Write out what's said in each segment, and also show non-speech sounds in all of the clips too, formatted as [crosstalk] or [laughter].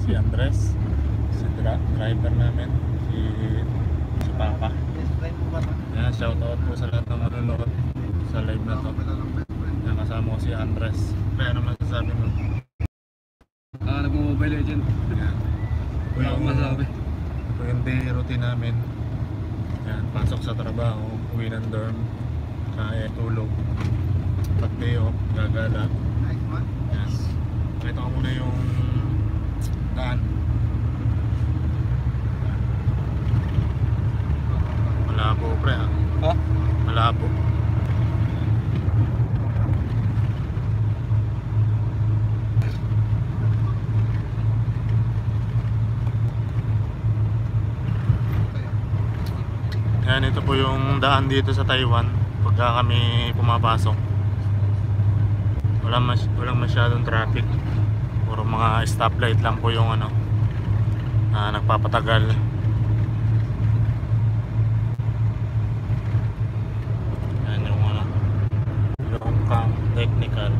si Andres, si dra- driver namin, si si Papa. Ito? Yan, shoutout po sa lahat ng manonood sa live na to. Yan, kasama ko si Andres. Pre, ano masasabi mo? Ah, nagmo-mobile legend. Yan. Wala akong masabi. Ito yung daily routine namin. Yan, pasok sa trabaho, uwi ng dorm, kaya tulog. Pag day off, gagala. Nice one. Yan. Pakita ko muna yung daan. Malabo pre ha. Ha? Malabo. Yan, ito po yung daan dito sa Taiwan pagka kami pumapasok. Walang, mas, walang masyadong traffic. Mga stoplight lang po yung ano, ah, nagpapatagal. Yan yung ano, yung kang technical.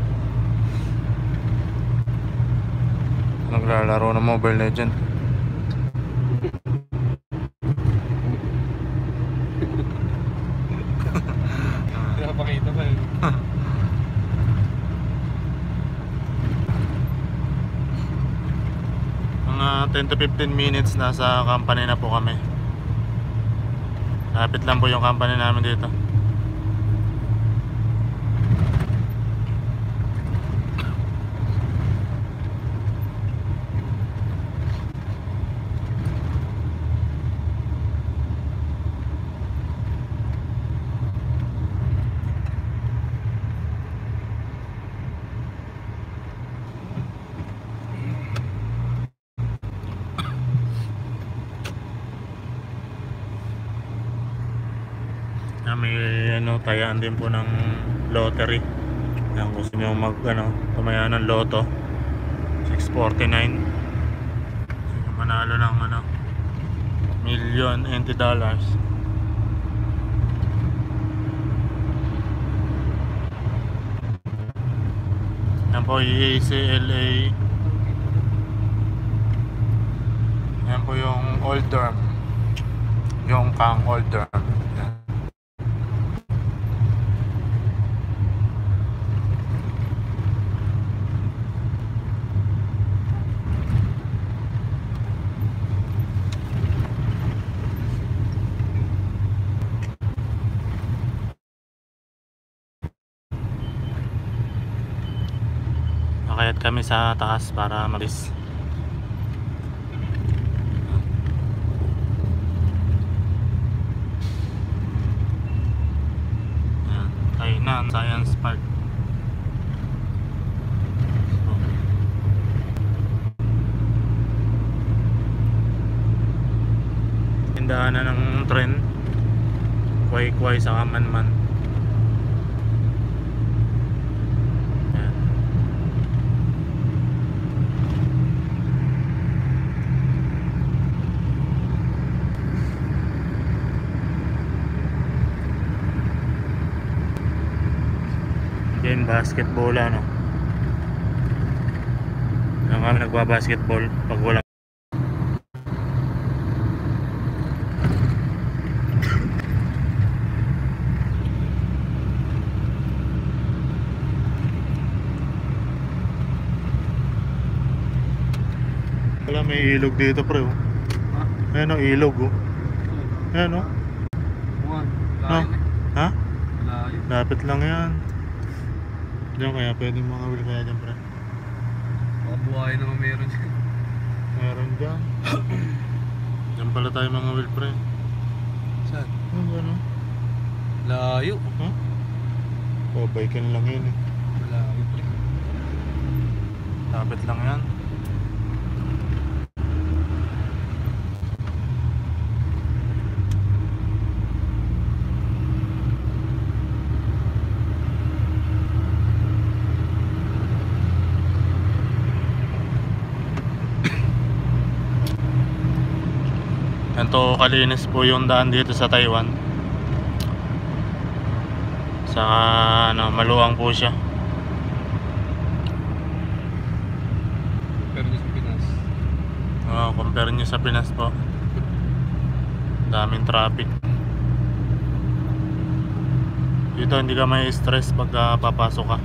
Naglalaro ng Mobile Legend. Mga 10 to 15 minutes nasa company na po kami. Lapit lang po yung company namin dito. Na may ano tayaan din po ng lottery. Yan gusto nyo mag ano tumaya ng loto. 649 gusto manalo ng ano million 20 dollars. Yan po EACLA yan po yung old term. Yung kang old term yan Nakayat kami sa taas para malis. Ayan, Tainan Science Park. So, Tindahanan ng tren. Kway-kway sa Kamanman. Ayan. Yan basketball ano. Yan kami nagba-basketball pag walang Wala may ilog dito pre oh. Ha? Ayan oh, ilog oh. Ayan oh. Buwan. Ha? Ha? Lapit lang yan. Diyan kaya pwedeng mga will kaya dyan pre. Baka buhay naman meron dyan. Meron dyan. [coughs] Diyan pala tayo mga will pre. Saan? Ano ba no? Layo. Ha? Oh, biken lang yun eh. Layo pre. Lapit lang yan. Ganito kalinis po yung daan dito sa Taiwan. Sa ano, maluwang po siya. Pero dyan sa Pinas. 1 ano, compare nyo sa Pinas po. Daming traffic. Dito hindi ka may stress pagka papasok ka.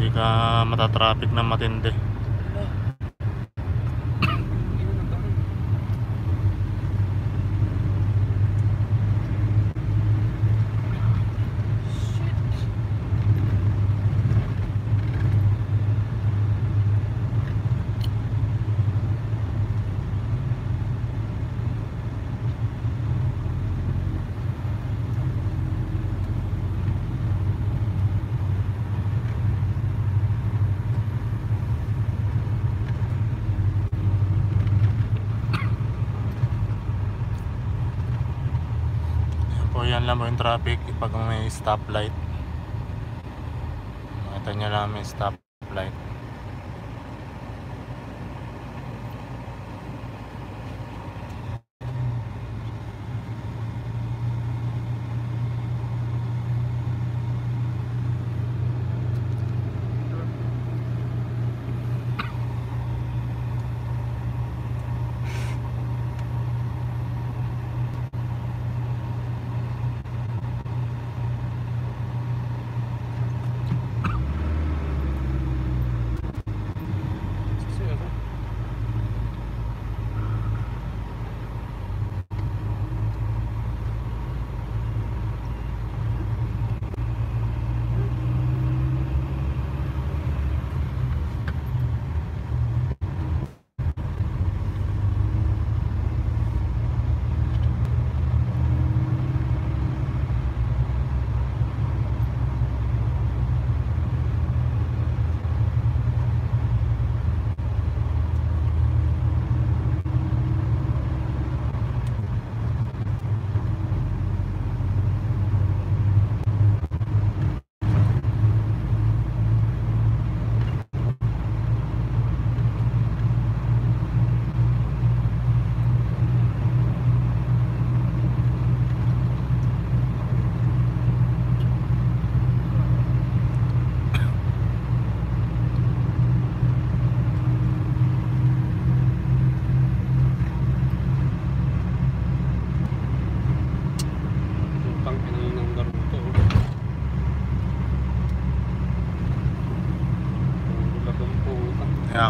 Hindi ka matatraffic na matindi. Lang po yung traffic pag may stoplight. Makita nyo lang may stoplight.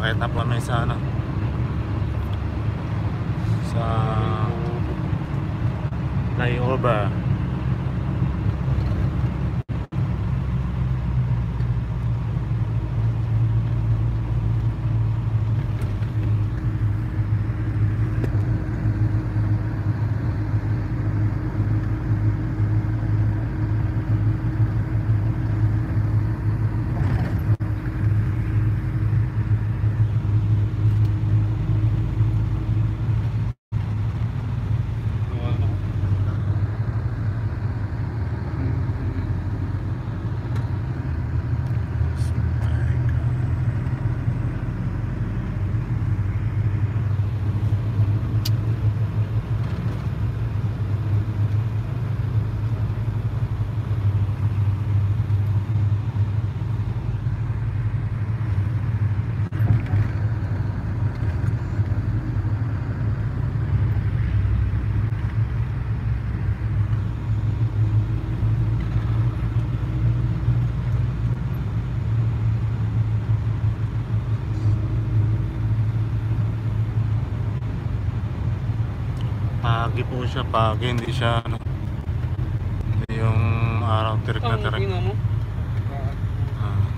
Kahit na po may sa ano. Sa. Wala. Pagi po siya, pagi. Hindi siya ano. Hindi yung araw tirik na tirik. Ah.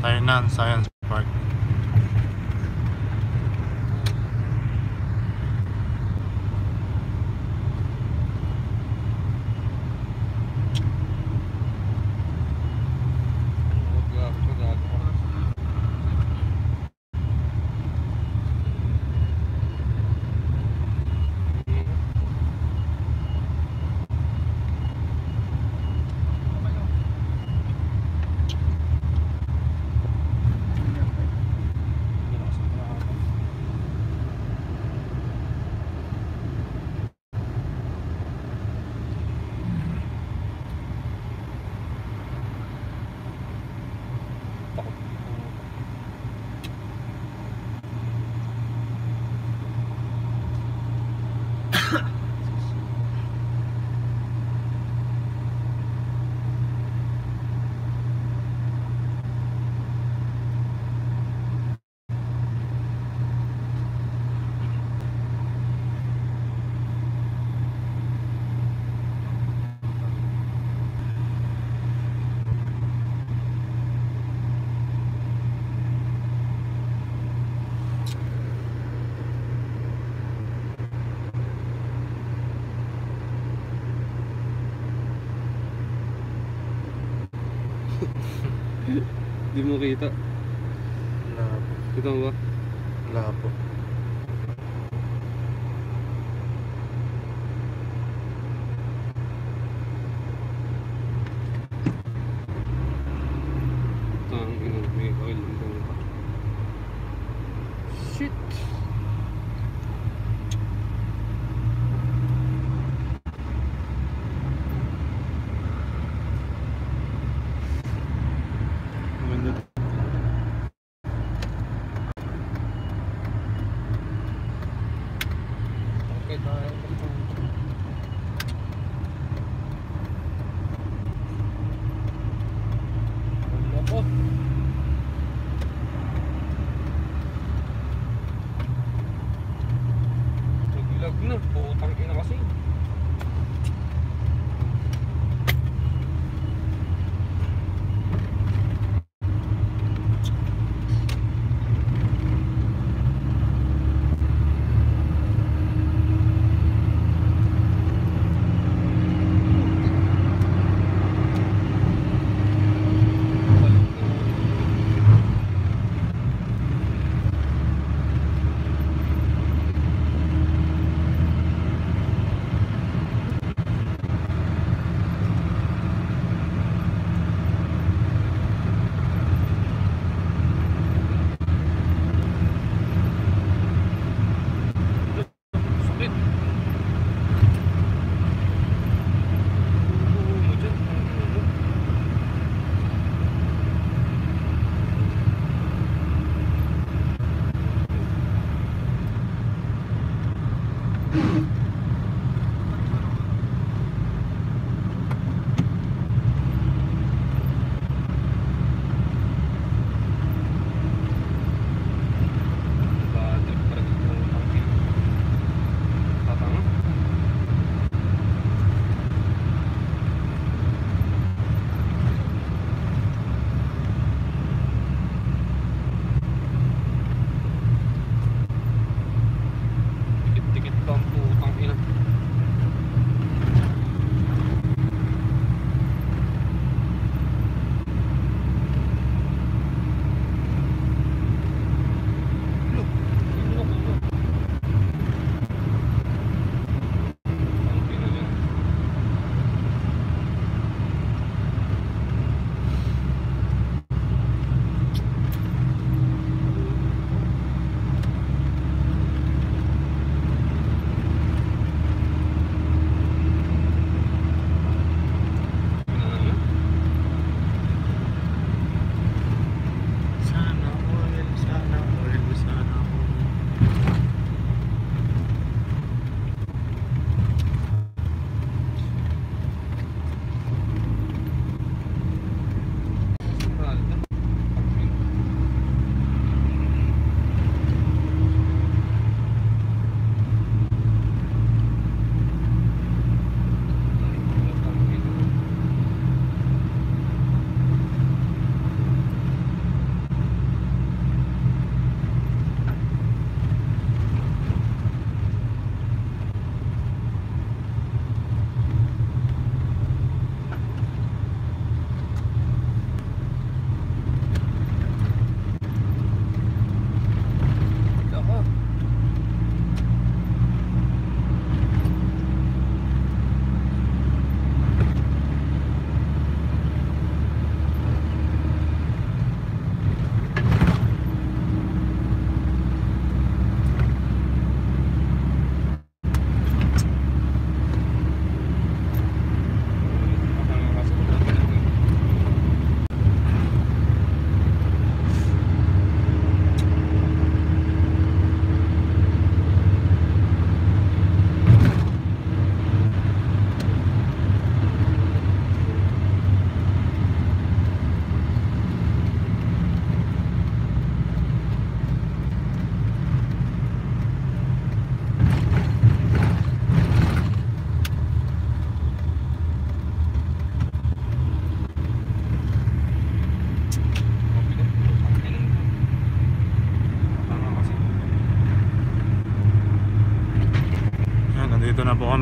Tainan Science Park. Di mo kita. Wala po. Kita mo ba? Wala po.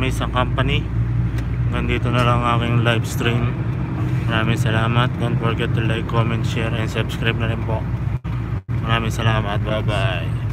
Kami sa company. Nandito na lang aking live stream. Maraming salamat. Don't forget to like, comment, share, and subscribe na rin po. Maraming salamat. Bye-bye.